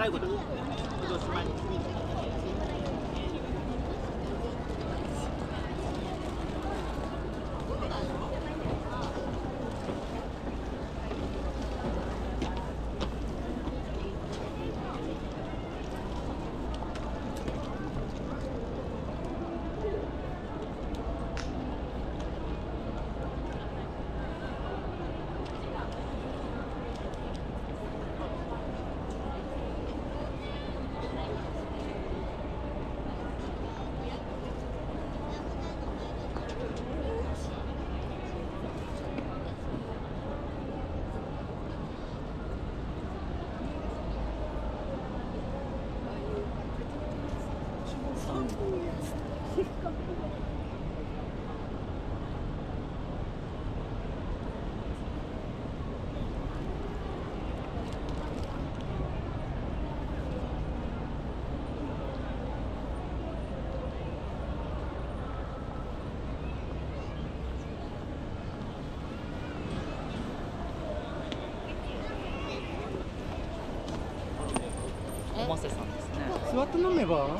带过来終わったなめば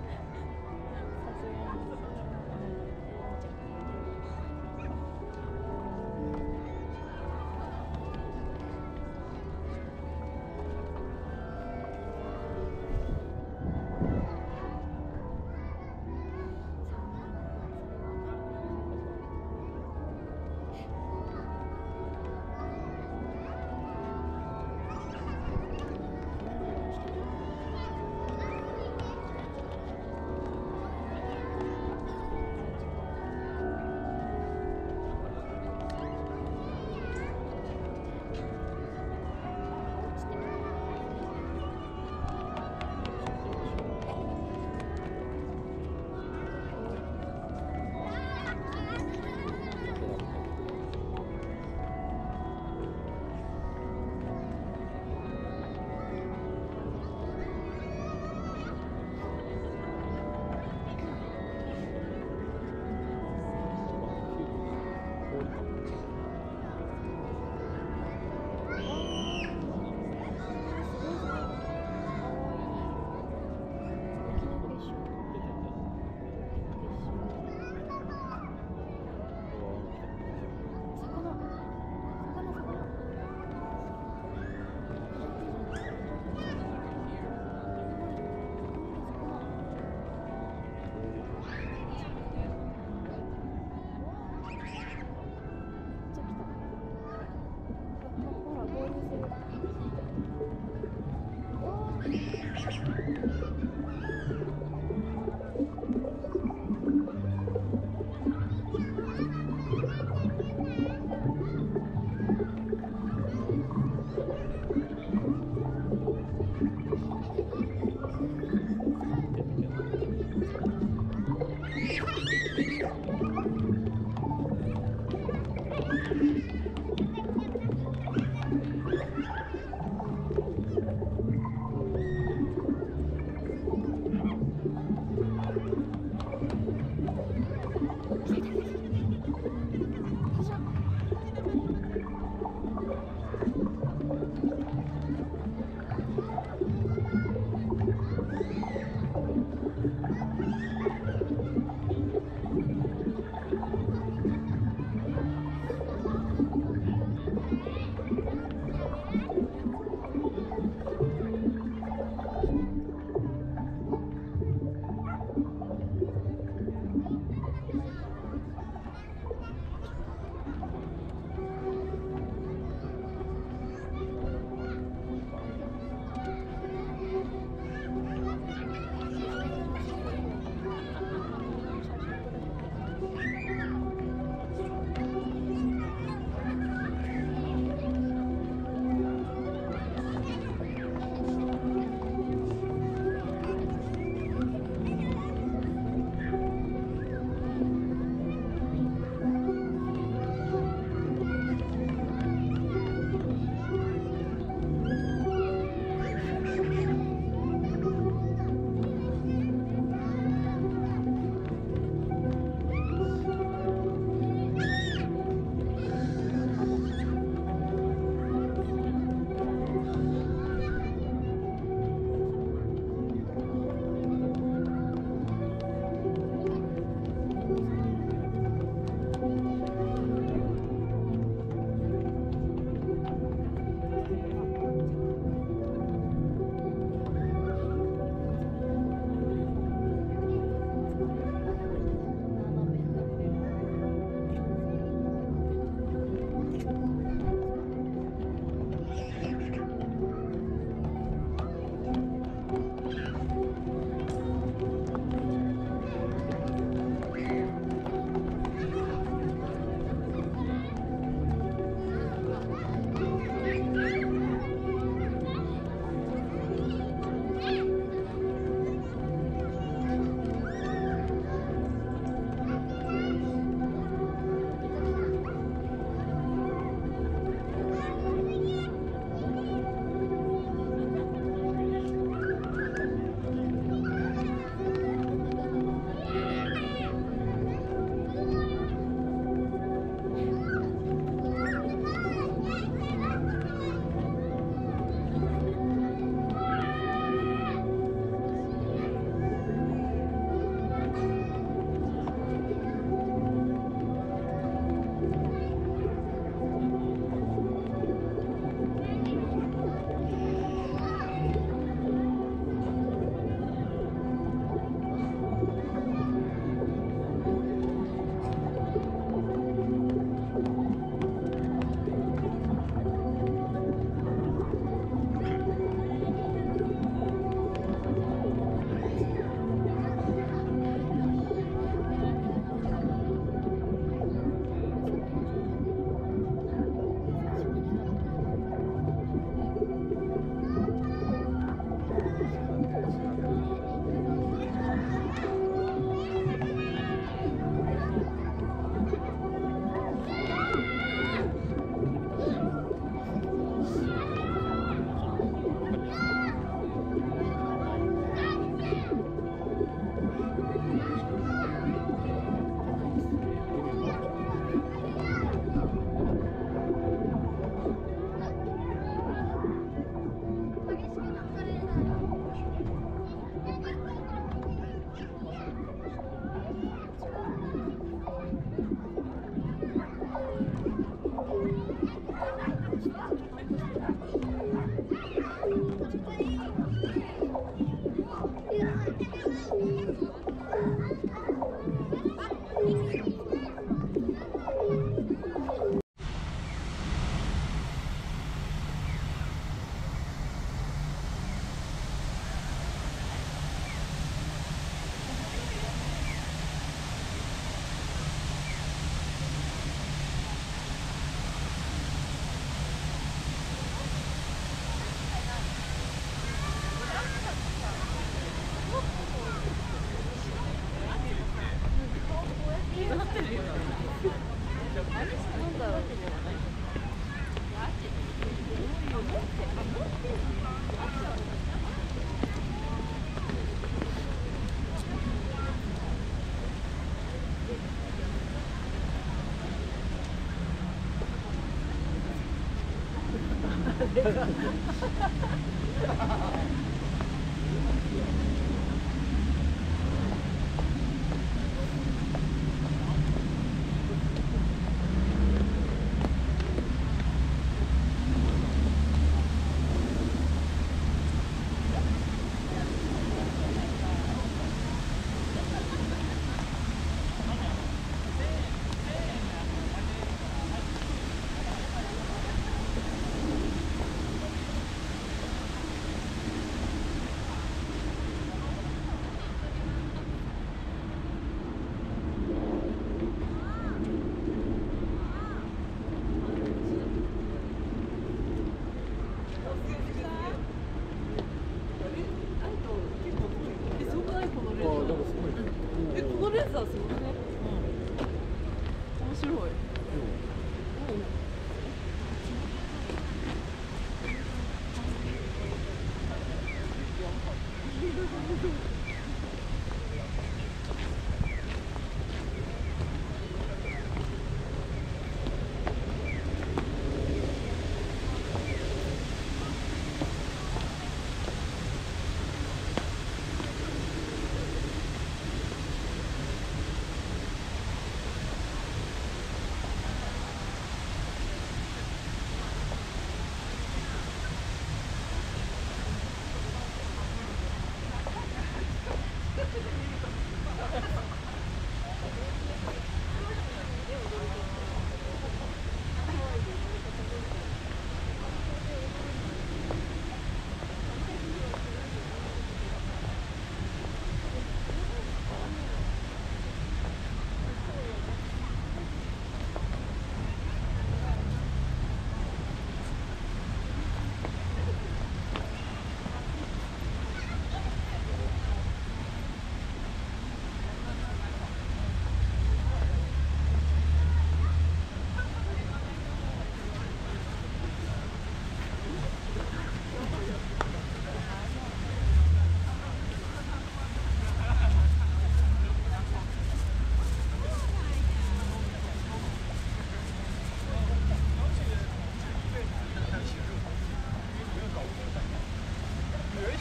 Ha, ha, ha.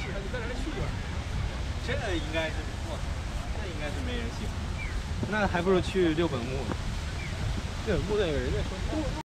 那就在这个应该是不错，这应该是没人喜欢。那还不如去六本木。六本木那个人家说